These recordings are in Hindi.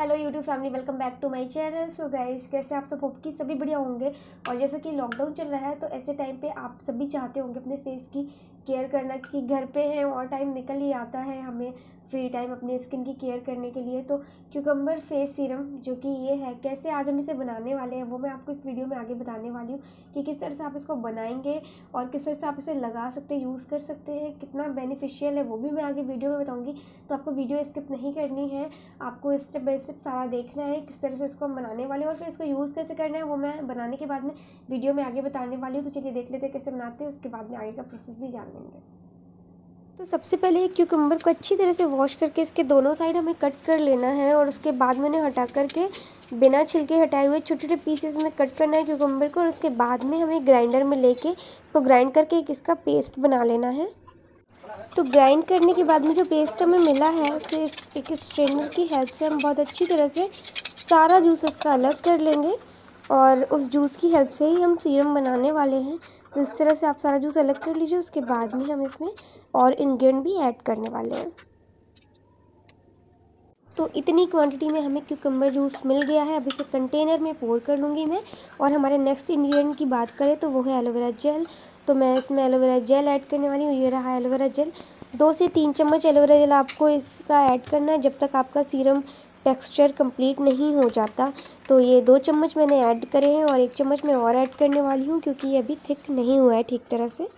YouTube family welcome back to my channel so guys कैसे आप सब होप की सभी बढ़िया होंगे? और जैसे कि लॉकडाउन चल रहा है तो ऐसे टाइम पे आप सभी चाहते होंगे अपने फेस की केयर करना कि घर पे हैं और टाइम निकल ही आता है हमें फ्री टाइम अपने स्किन की केयर करने के लिए। तो क्यूकम्बर फेस सीरम जो कि ये है, कैसे आज हम इसे बनाने वाले हैं, वो मैं आपको इस वीडियो में आगे बताने वाली हूँ कि किस तरह से आप इसको बनाएँगे और किस तरह से आप इसे लगा सकते हैं यूज़ कर सकते हैं, कितना बेनिफिशियल है, वो भी मैं आगे वीडियो में बताऊँगी। तो आपको वीडियो स्किप नहीं करनी है, आपको स्टेप बाई स्टेप सारा देखना है, किस तरह से इसको हम बनाने वाले हैं और फिर इसको यूज़ कैसे करना है, वो मैं बनाने के बाद में वीडियो में आगे बताने वाली हूँ। तो चलिए देख लेते हैं कैसे बनाते हैं, उसके बाद में आगे का प्रोसेस भी जान लेंगे। तो सबसे पहले क्यूकम्बर को अच्छी तरह से वॉश करके इसके दोनों साइड हमें कट कर लेना है और उसके बाद मैंने हटा करके बिना छिलके हटाए हुए छोटे छोटे पीसेस में कट करना है क्यूकम्बर को और उसके बाद में हमें ग्राइंडर में लेके इसको ग्राइंड करके एक इसका पेस्ट बना लेना है। तो ग्राइंड करने के बाद में जो पेस्ट हमें मिला है, उसे एक स्ट्रेनर की हेल्प से हम बहुत अच्छी तरह से सारा जूस उसका अलग कर लेंगे और उस जूस की हेल्प से ही हम सीरम बनाने वाले हैं। तो इस तरह से आप सारा जूस अलग कर लीजिए, उसके बाद में हम इसमें और इंग्रेडिएंट भी ऐड करने वाले हैं। तो इतनी क्वांटिटी में हमें क्यूकम्बर जूस मिल गया है। अब इसे कंटेनर में पोर कर लूँगी मैं और हमारे नेक्स्ट इंग्रेडिएंट की बात करें तो वो है एलोवेरा जेल तो मैं इसमें एलोवेरा जेल ऐड करने वाली हूँ। ये रहा एलोवेरा जेल। दो से तीन चम्मच एलोवेरा जेल आपको इसका ऐड करना है। जब तक आपका सीरम टेक्सचर कंप्लीट नहीं हो जाता तो ये दो चम्मच मैंने ऐड करे हैं और एक चम्मच मैं और ऐड करने वाली हूँ, क्योंकि ये अभी थिक नहीं हुआ है ठीक तरह से।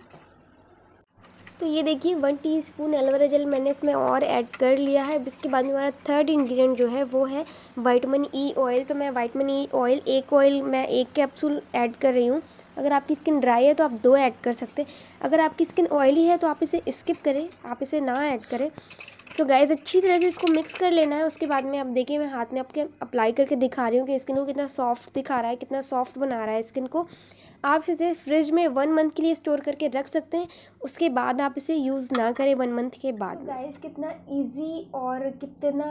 तो ये देखिए वन टीस्पून एलोवेरा जेल मैंने इसमें और ऐड कर लिया है। इसके बाद में हमारा थर्ड इंग्रेडिएंट जो है, वो है वाइटमिन ई ऑयल तो मैं वाइटमिन ई ऑयल एक ऑयल मैं एक कैप्सूल ऐड कर रही हूँ। अगर आपकी स्किन ड्राई है तो आप दो ऐड कर सकते हैं। अगर आपकी स्किन ऑयली है तो आप इसे स्किप करें, आप इसे ना ऐड करें। तो गैस अच्छी तरह से इसको मिक्स कर लेना है। उसके बाद में आप देखिए, मैं हाथ में आपके अप्लाई करके दिखा रही हूँ कि स्किन को कितना सॉफ्ट दिखा रहा है, कितना सॉफ्ट बना रहा है स्किन को। आप इसे फ्रिज में वन मंथ के लिए स्टोर करके रख सकते हैं। उसके बाद आप इसे यूज़ ना करें वन मंथ के बाद तो गाइस कितना ईजी और कितना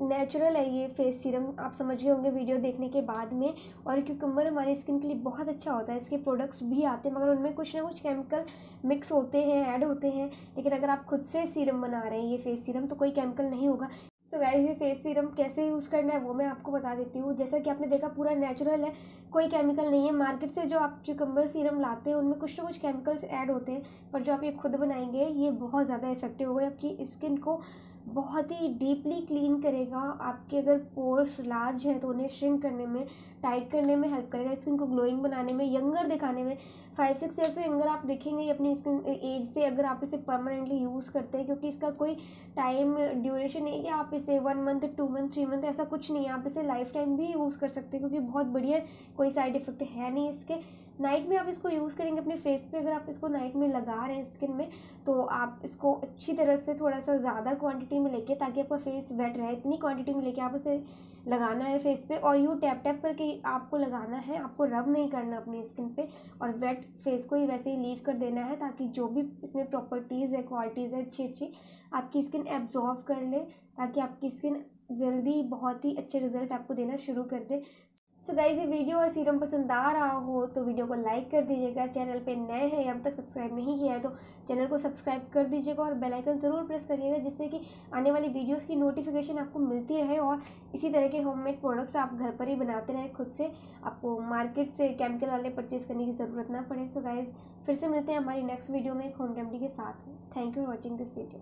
नेचुरल है ये फेस सीरम, आप समझ गए होंगे वीडियो देखने के बाद में। और क्यूकम्बर हमारी स्किन के लिए बहुत अच्छा होता है, इसके प्रोडक्ट्स भी आते हैं, मगर उनमें कुछ ना कुछ केमिकल मिक्स होते हैं ऐड होते हैं। लेकिन अगर आप खुद से सीरम बना रहे हैं, ये फेस सीरम तो कोई केमिकल नहीं होगा। सो गाइस ये फेस सीरम कैसे यूज़ करना है, वो मैं आपको बता देती हूँ। जैसा कि आपने देखा, पूरा नेचुरल है, कोई केमिकल नहीं है। मार्केट से जो आप क्यूकम्बर सीरम लाते हैं, उनमें कुछ ना कुछ केमिकल्स ऐड होते हैं। पर जो आप ये खुद बनाएँगे, ये बहुत ज़्यादा इफ़ेक्टिव होगा आपकी स्किन को बहुत ही डीपली क्लीन करेगा। आपके अगर पोर्स लार्ज है तो उन्हें श्रिंक करने में, टाइट करने में हेल्प करेगा, स्किन को ग्लोइंग बनाने में, यंगर दिखाने में। फाइव, सिक्स ईयर तो यंगर आप दिखेंगे अपनी स्किन एज से अगर आप इसे परमानेंटली यूज़ करते हैं, क्योंकि इसका कोई टाइम ड्यूरेशन नहीं है कि आप इसे one month two month three month ऐसा कुछ नहीं है। आप इसे लाइफ टाइम भी यूज़ कर सकते हैं, क्योंकि बहुत बढ़िया कोई साइड इफ़ेक्ट है नहीं इसके। नाइट में आप इसको यूज़ करेंगे अपने फेस पे, अगर आप इसको नाइट में लगा रहे हैं स्किन में तो आप इसको अच्छी तरह से थोड़ा सा ज़्यादा क्वांटिटी में लेके, ताकि आपका फेस वेट रहे। इतनी क्वांटिटी में लेके आप उसे लगाना है फेस पे, और यूँ टैप टैप करके आपको लगाना है, आपको रब नहीं करना अपनी स्किन पे, और वेट फेस को ही वैसे ही लीव कर देना है, ताकि जो भी इसमें प्रॉपर्टीज़ है क्वालिटीज़ है, अच्छी अच्छी, आपकी स्किन एब्जॉर्व कर ले, ताकि आपकी स्किन जल्दी बहुत ही अच्छे रिज़ल्ट आपको देना शुरू कर दे। सो so गाइज़ ये वीडियो और सीरम पसंद आ रहा हो तो वीडियो को लाइक कर दीजिएगा। चैनल पे नए हैं, अब तक सब्सक्राइब नहीं किया है तो चैनल को सब्सक्राइब कर दीजिएगा और बेल आइकन ज़रूर प्रेस करिएगा, जिससे कि आने वाली वीडियोस की नोटिफिकेशन आपको मिलती रहे और इसी तरह के होममेड प्रोडक्ट्स आप घर पर ही बनाते रहें, खुद से। आपको मार्केट से केमिकल वाले परचेज़ करने की ज़रूरत ना पड़े। सो गाइज़ फिर से मिलते हैं हमारी नेक्स्ट वीडियो में एक होम रेमडी के साथ। Thank you for watching this video